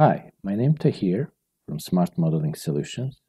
Hi, my name is Tahir from Smart Modeling Solutions,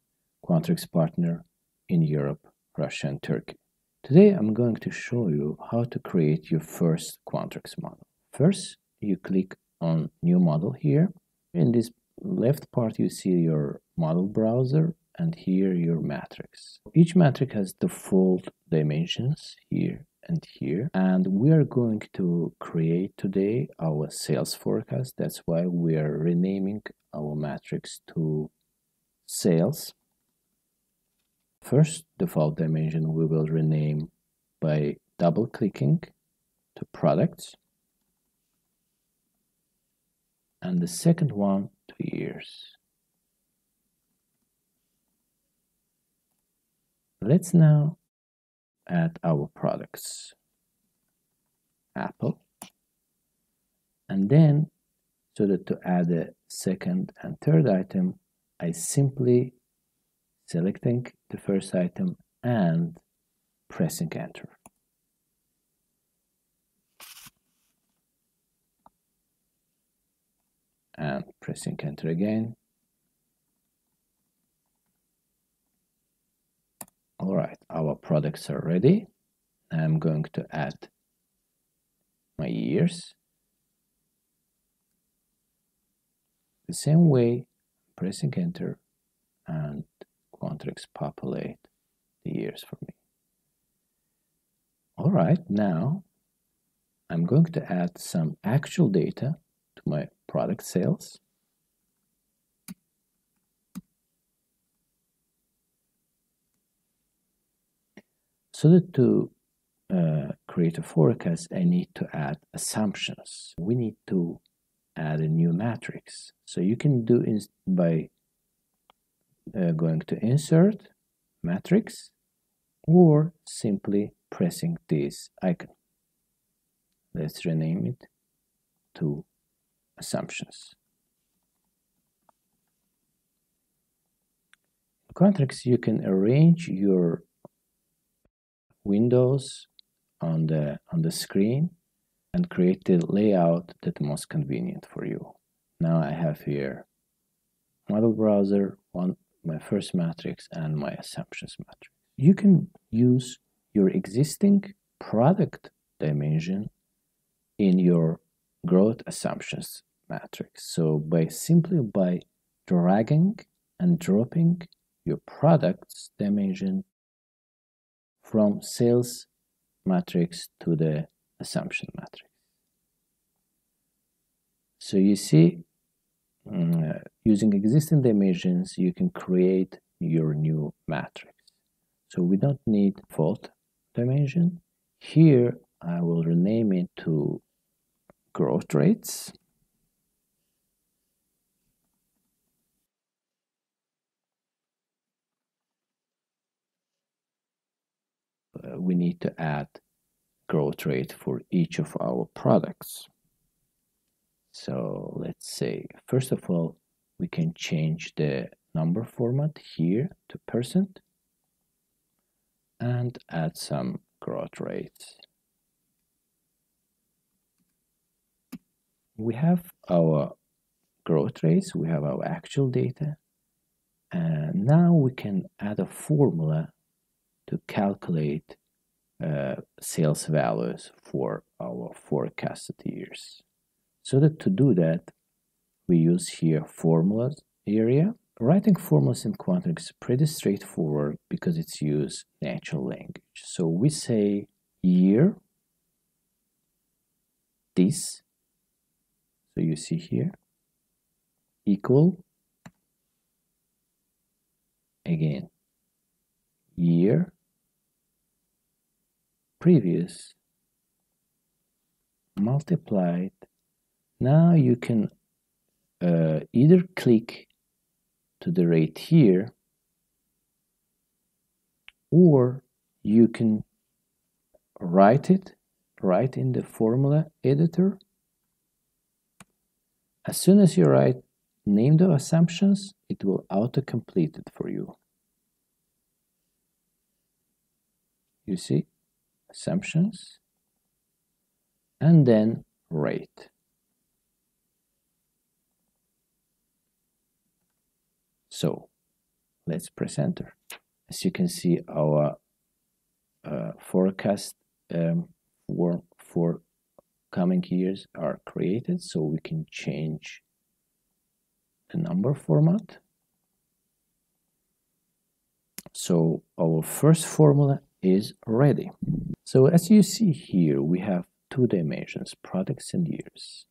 Quantrix partner in Europe, Russia and Turkey. Today I'm going to show you how to create your first Quantrix model. First, you click on New Model here. In this left part you see your model browser and here your matrix. Each matrix has default dimensions here and here and we are going to create today our sales forecast. That's why we are renaming our matrix to sales. First default dimension we will rename by double clicking to products. And the second one to years. Let's now add our products. Apple. And then so that to add a second and third item I simply selecting the first item and pressing enter. And pressing enter again all right our products are ready. I'm going to add my years the same way pressing enter and Quantrix populate the years for me. All right now I'm going to add some actual data to my product sales So that to uh, create a forecast, I need to add assumptions. We need to add a new matrix. So you can do it by uh, going to insert matrix or simply pressing this icon. Let's rename it to assumptions. In Quantrix, you can arrange your windows on the on the screen and create the layout that most convenient for you. Now I have here model browser, one my first matrix and my assumptions matrix. You can use your existing product dimension in your growth assumptions matrix. So by simply by dragging and dropping your products dimension from sales matrix to the assumption matrix. So you see, uh, using existing dimensions, you can create your new matrix. So we don't need default dimension. Here, I will rename it to growth rates. We need to add growth rate for each of our products. So let's say, first of all, we can change the number format here to percent and add some growth rates. We have our growth rates, we have our actual data, and now we can add a formula to calculate uh, sales values for our forecasted years. So that to do that, we use here formulas area. Writing formulas in Quantrix is pretty straightforward because it's used natural language. So we say year, this, so you see here, equal, again, year, previous multiplied. Now you can uh, either click to the rate here or you can write it right in the formula editor. As soon as you write name the assumptions it will auto complete it for you. You see assumptions, and then rate. So let's press enter. As you can see, our uh, forecast um, for, for coming years are created so we can change the number format. So our first formula is ready. So as you see here, we have two dimensions, products and years.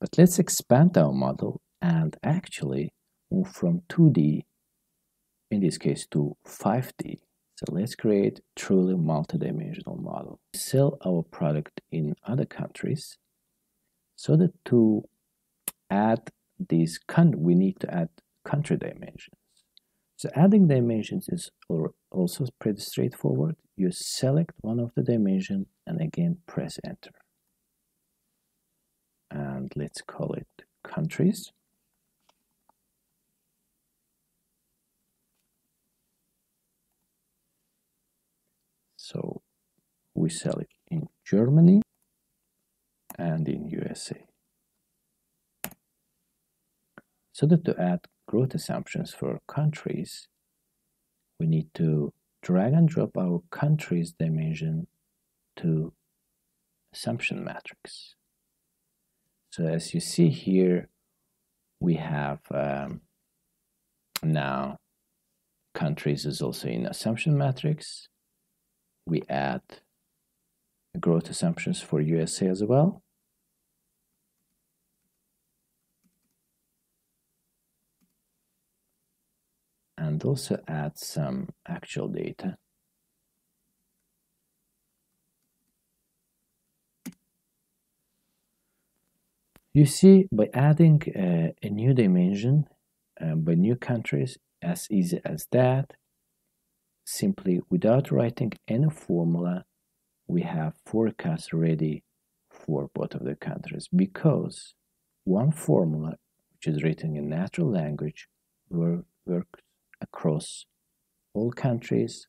But let's expand our model and actually move from 2D, in this case, to 5D. So let's create truly multidimensional model. Sell our product in other countries so that to add these, we need to add country dimensions. So adding dimensions is also pretty straightforward. You select one of the dimension and again press enter. And let's call it countries. So we sell it in Germany and in USA. So that to add growth assumptions for countries, we need to drag and drop our countries dimension to assumption matrix. So as you see here, we have um, now countries is also in assumption matrix. We add growth assumptions for USA as well. And also add some actual data. You see, by adding uh, a new dimension uh, by new countries, as easy as that, simply without writing any formula, we have forecasts ready for both of the countries because one formula, which is written in natural language, works across all countries,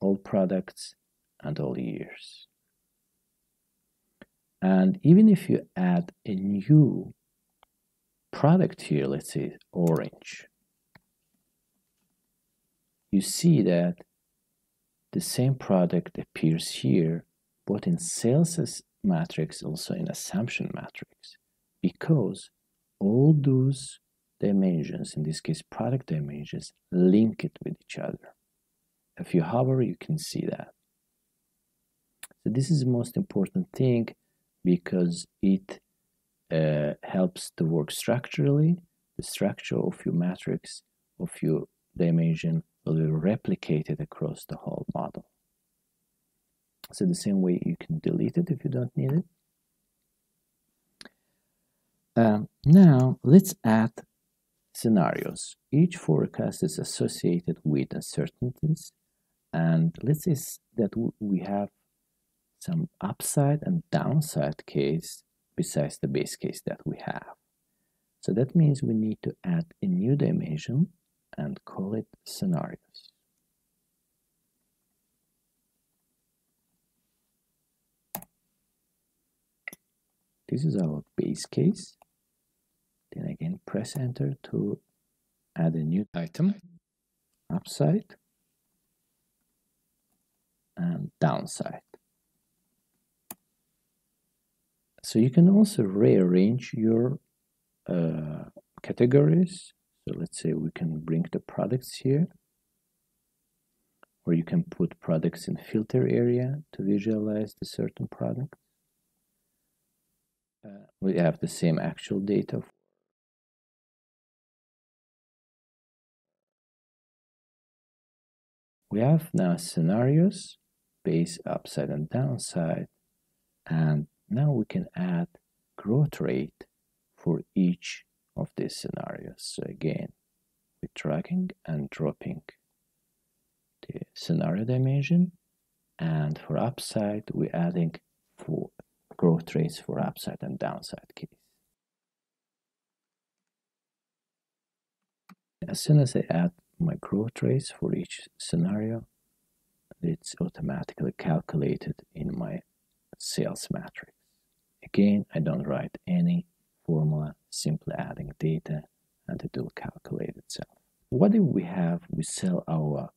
all products, and all years. And even if you add a new product here, let's say orange, you see that the same product appears here both in sales matrix also in assumption matrix because all those dimensions, in this case product dimensions, link it with each other. If you hover, you can see that. So this is the most important thing because it uh, helps to work structurally. The structure of your matrix, of your dimension will be replicated across the whole model. So the same way you can delete it if you don't need it. Um, now let's add scenarios. Each forecast is associated with uncertainties and let's say that we have some upside and downside case besides the base case that we have. So that means we need to add a new dimension and call it scenarios. This is our base case then again, press enter to add a new item, upside and downside. So you can also rearrange your uh, categories. So let's say we can bring the products here, or you can put products in filter area to visualize the certain product. Uh, we have the same actual data We have now scenarios, base upside and downside, and now we can add growth rate for each of these scenarios. So again, we're dragging and dropping the scenario dimension, and for upside, we're adding for growth rates for upside and downside case. As soon as I add my growth rates for each scenario, it's automatically calculated in my sales matrix. Again, I don't write any formula, simply adding data and it will calculate itself. What what if we have, we sell our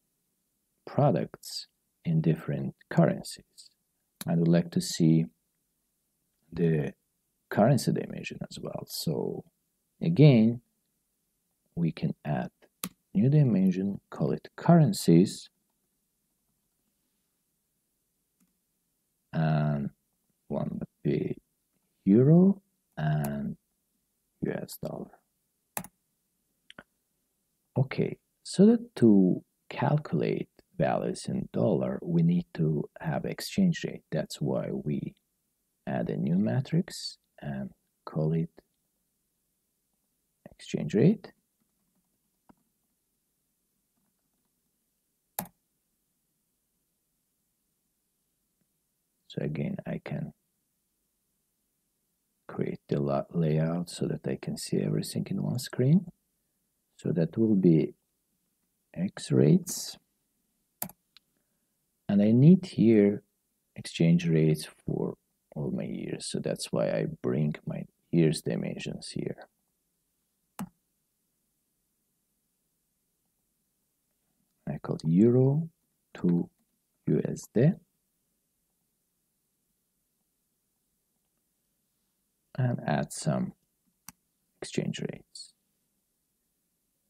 products in different currencies? I would like to see the currency dimension as well. So again, we can add new dimension, call it currencies, and one would be euro and US dollar. Okay, so that to calculate values in dollar, we need to have exchange rate. That's why we add a new matrix and call it exchange rate. So again, I can create the layout so that I can see everything in one screen. So that will be X rates. And I need here exchange rates for all my years. So that's why I bring my years dimensions here. I call euro to USD. And add some exchange rates.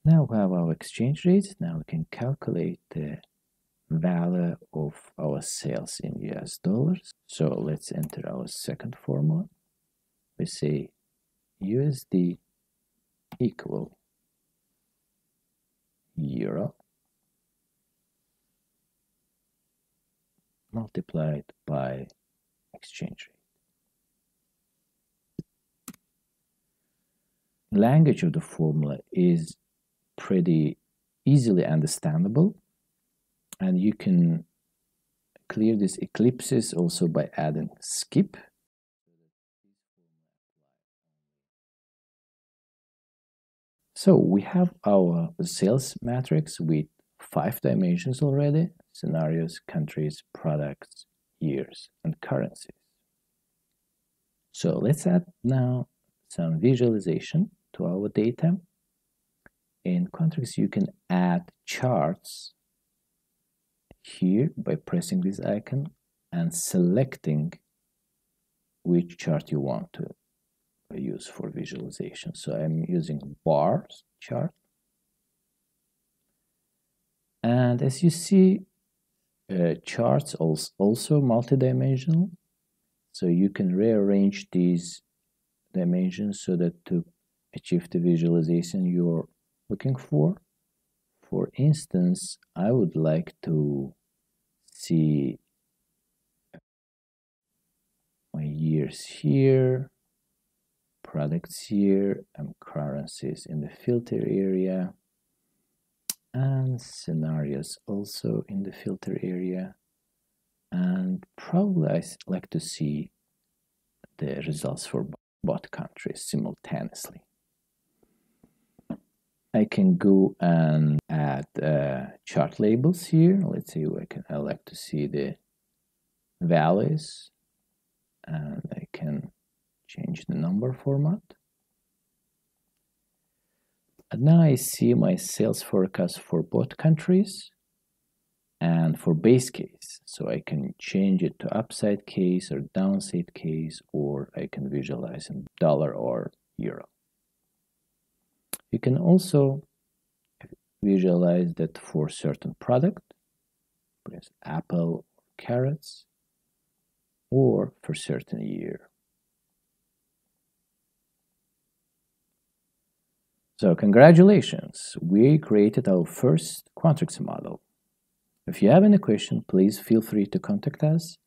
Now we have our exchange rates. Now we can calculate the value of our sales in US dollars. So let's enter our second formula. We say USD equal euro multiplied by exchange rate. Language of the formula is pretty easily understandable and you can clear these ellipses also by adding skip. So we have our sales matrix with five dimensions already scenarios countries products years and currencies. So let's add now some visualization to our data in Quantrix you can add charts here by pressing this icon and selecting which chart you want to use for visualization. So I'm using bars chart. And as you see, uh, charts also, also multidimensional. So you can rearrange these dimensions so that to achieve the visualization you're looking for. For instance, I would like to see my years here, products here, and currencies in the filter area, and scenarios also in the filter area. And probably I'd like to see the results for both countries simultaneously. I can go and add uh, chart labels here. Let's see, I can I like to see the values and I can change the number format. And now I see my sales forecast for both countries and for base case. So I can change it to upside case or downside case, or I can visualize in dollar or euro. You can also visualize that for certain product, press apple, carrots, or for certain year. So congratulations, we created our first Quantrix model. If you have any question, please feel free to contact us.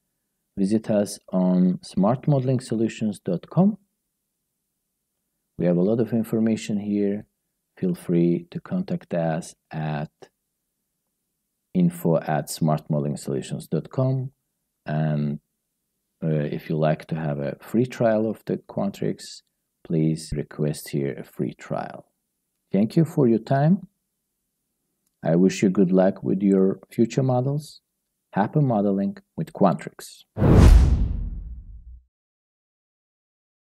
Visit us on smartmodelingsolutions.com. We have a lot of information here feel free to contact us at info at smartmodelingsolutions.com and uh, if you like to have a free trial of the Quantrix, please request here a free trial. Thank you for your time. I wish you good luck with your future models. Happy modeling with Quantrix.